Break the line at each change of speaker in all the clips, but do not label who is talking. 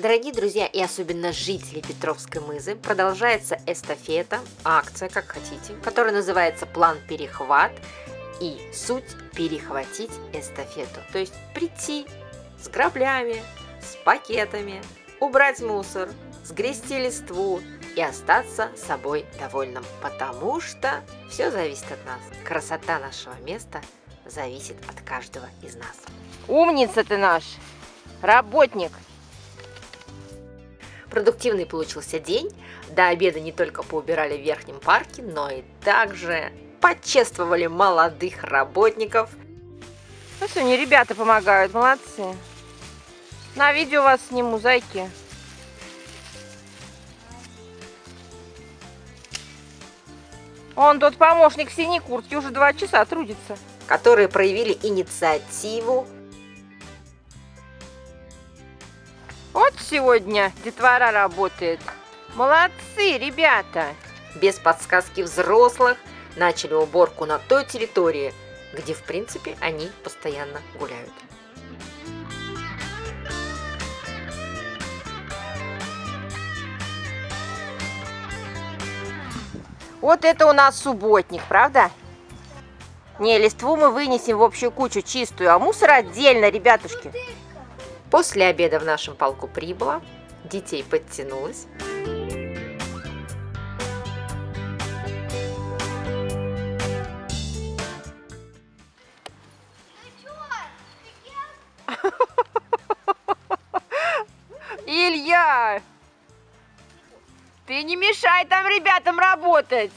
Дорогие друзья и особенно жители Петровской мызы, продолжается эстафета, акция, как хотите, которая называется «План перехват» и суть перехватить эстафету. То есть прийти с граблями, с пакетами, убрать мусор, сгрести листву и остаться собой довольным, потому что все зависит от нас. Красота нашего места зависит от каждого из нас.
Умница ты наш, работник.
Продуктивный получился день. До обеда не только поубирали в верхнем парке, но и также почествовали молодых работников.
Ну, сегодня ребята помогают, молодцы. На видео вас сниму, зайки. Он тот помощник в синей куртке уже два часа трудится.
Которые проявили инициативу,
сегодня детвора работает. Молодцы, ребята!
Без подсказки взрослых начали уборку на той территории, где, в принципе, они постоянно гуляют.
Вот это у нас субботник, правда? Не, листву мы вынесем в общую кучу чистую, а мусор отдельно, ребятушки.
После обеда в нашем полку прибыло, детей подтянулось.
Илья! Ты не мешай там ребятам работать!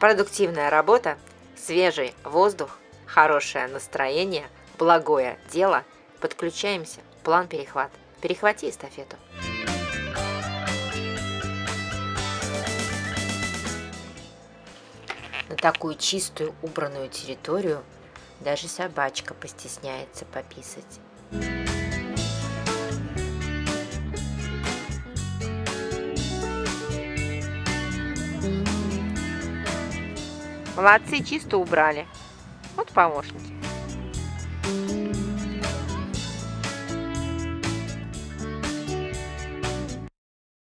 Продуктивная работа, свежий воздух, хорошее настроение, благое дело. Подключаемся. План перехват. Перехвати эстафету. На такую чистую, убранную территорию даже собачка постесняется пописать.
Молодцы, чисто убрали. Вот помощники.